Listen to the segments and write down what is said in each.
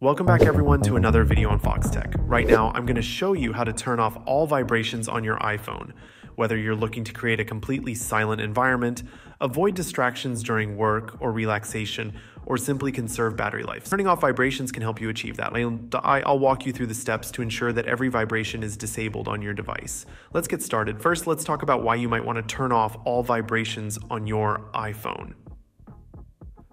Welcome back everyone to another video on Foxtecc. Right now, I'm going to show you how to turn off all vibrations on your iPhone. Whether you're looking to create a completely silent environment, avoid distractions during work or relaxation, or simply conserve battery life. Turning off vibrations can help you achieve that. I'll walk you through the steps to ensure that every vibration is disabled on your device. Let's get started. First, let's talk about why you might want to turn off all vibrations on your iPhone.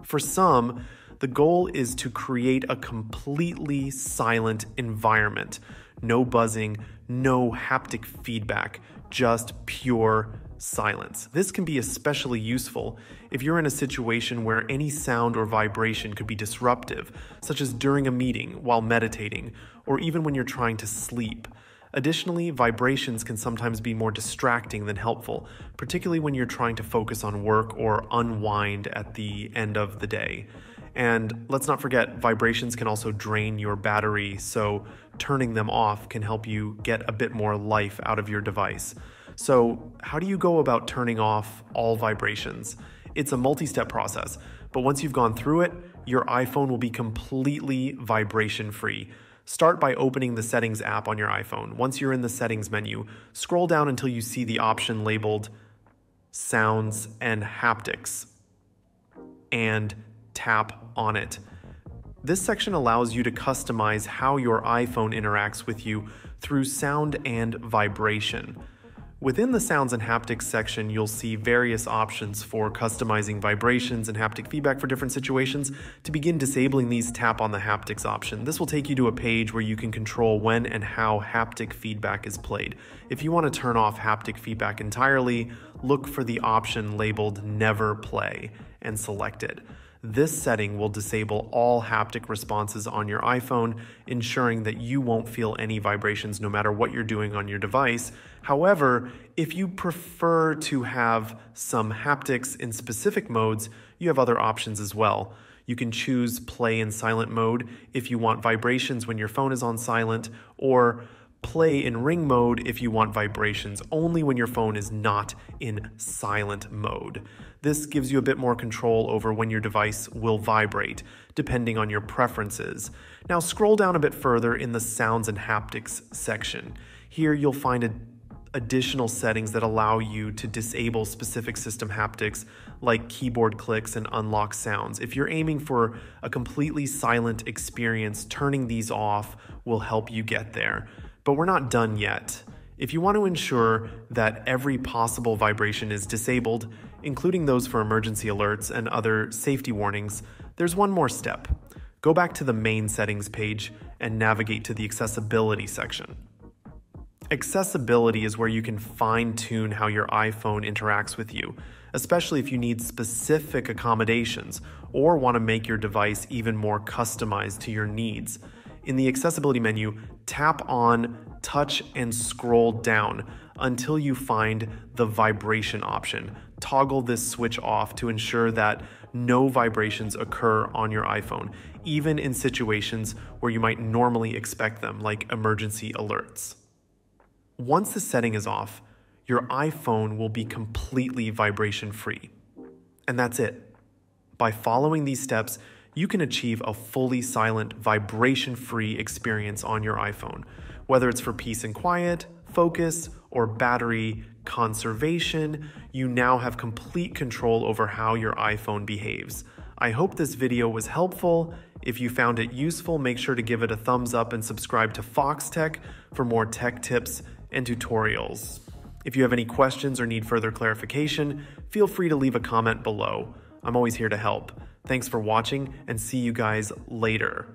For some, the goal is to create a completely silent environment. No buzzing, no haptic feedback, just pure silence. This can be especially useful if you're in a situation where any sound or vibration could be disruptive, such as during a meeting, while meditating, or even when you're trying to sleep. Additionally, vibrations can sometimes be more distracting than helpful, particularly when you're trying to focus on work or unwind at the end of the day. And let's not forget, vibrations can also drain your battery, so turning them off can help you get a bit more life out of your device. So, how do you go about turning off all vibrations? It's a multi step process, but once you've gone through it, your iPhone will be completely vibration free. Start by opening the Settings app on your iPhone. Once you're in the Settings menu, scroll down until you see the option labeled Sounds and Haptics. And tap on it. This section allows you to customize how your iPhone interacts with you through sound and vibration. Within the sounds and haptics section, you'll see various options for customizing vibrations and haptic feedback for different situations. To begin disabling these, tap on the haptics option. This will take you to a page where you can control when and how haptic feedback is played. If you want to turn off haptic feedback entirely, look for the option labeled Never Play and select it. This setting will disable all haptic responses on your iPhone, ensuring that you won't feel any vibrations no matter what you're doing on your device. However, if you prefer to have some haptics in specific modes, you have other options as well. You can choose play in silent mode if you want vibrations when your phone is on silent, or play in ring mode if you want vibrations only when your phone is not in silent mode. This gives you a bit more control over when your device will vibrate, depending on your preferences. Now scroll down a bit further in the sounds and haptics section. Here you'll find additional settings that allow you to disable specific system haptics like keyboard clicks and unlock sounds. If you're aiming for a completely silent experience, turning these off will help you get there. But we're not done yet. If you want to ensure that every possible vibration is disabled, including those for emergency alerts and other safety warnings, there's one more step. Go back to the main settings page and navigate to the accessibility section. Accessibility is where you can fine tune how your iPhone interacts with you, especially if you need specific accommodations or want to make your device even more customized to your needs. In the accessibility menu, tap on touch and scroll down until you find the vibration option. Toggle this switch off to ensure that no vibrations occur on your iPhone, even in situations where you might normally expect them, like emergency alerts. Once the setting is off, your iPhone will be completely vibration free. And that's it. By following these steps, you can achieve a fully silent, vibration free experience on your iPhone, whether it's for peace and quiet, focus, or battery conservation. You now have complete control over how your iPhone behaves. I hope this video was helpful. If you found it useful, make sure to give it a thumbs up and subscribe to Foxtecc for more tech tips and tutorials. If you have any questions or need further clarification, feel free to leave a comment below. I'm always here to help. Thanks for watching and see you guys later.